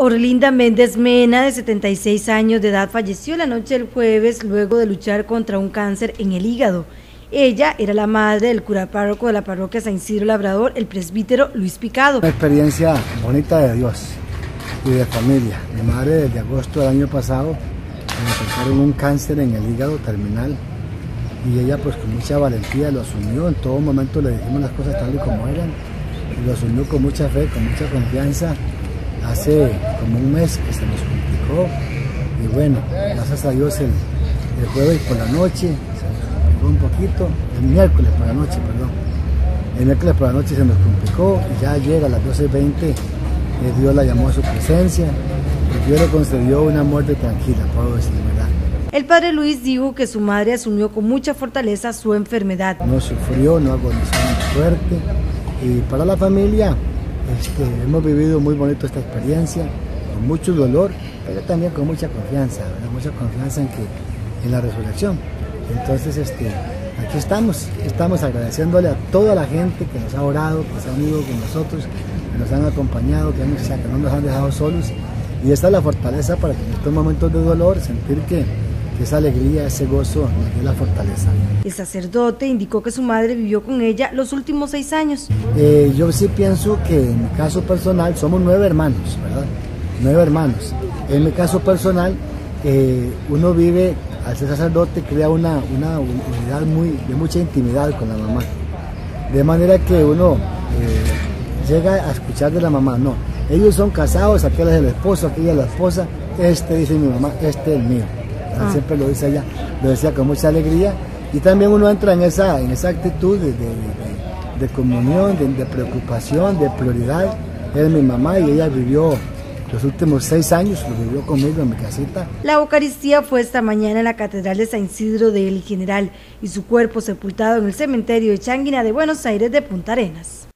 Orlinda Méndez Mena, de 76 años de edad, falleció la noche del jueves luego de luchar contra un cáncer en el hígado. Ella era la madre del cura párroco de la parroquia San Isidro Labrador, el presbítero Luis Picado. Una experiencia bonita de Dios y de familia. Mi madre desde agosto del año pasado le detectaron un cáncer en el hígado terminal y ella pues con mucha valentía lo asumió. En todo momento le dijimos las cosas tal y como eran y lo asumió con mucha fe, con mucha confianza hace como un mes que se nos complicó. Y bueno, gracias a Dios el, jueves por la noche se nos complicó un poquito, el miércoles por la noche, perdón, el miércoles por la noche se nos complicó y ya llega a las 12.20, eh, Dios la llamó a su presencia. Y Dios le concedió una muerte tranquila, puedo decir verdad. El padre Luis dijo que su madre asumió con mucha fortaleza su enfermedad. No sufrió, no agonizó muy fuerte y para la familia este, hemos vivido muy bonito esta experiencia, con mucho dolor, pero también con mucha confianza, mucha confianza en, que, en la resurrección. Entonces, este, aquí estamos, estamos agradeciéndole a toda la gente que nos ha orado, que se han unido con nosotros, que nos han acompañado, que, que no nos han dejado solos. Y esta es la fortaleza para que en estos momentos de dolor sentir que, esa alegría, ese gozo nos dé la fortaleza. El sacerdote indicó que su madre vivió con ella los últimos seis años. Eh, yo sí pienso que en mi caso personal somos nueve hermanos, ¿verdad? Nueve hermanos. En mi caso personal, eh, uno vive, al ser sacerdote, crea una, una unidad muy, de mucha intimidad con la mamá. De manera que uno eh, llega a escuchar de la mamá, no, ellos son casados, aquel es el esposo, aquella es la esposa, este dice mi mamá, este es el mío. Ah. Siempre lo dice ella, lo decía con mucha alegría. Y también uno entra en esa, en esa actitud de, comunión, de, preocupación, de prioridad. es mi mamá y ella vivió los últimos seis años, lo vivió conmigo en mi casita. La Eucaristía fue esta mañana en la Catedral de San Isidro del General y su cuerpo sepultado en el cementerio de Changuina de Buenos Aires de Punta Arenas.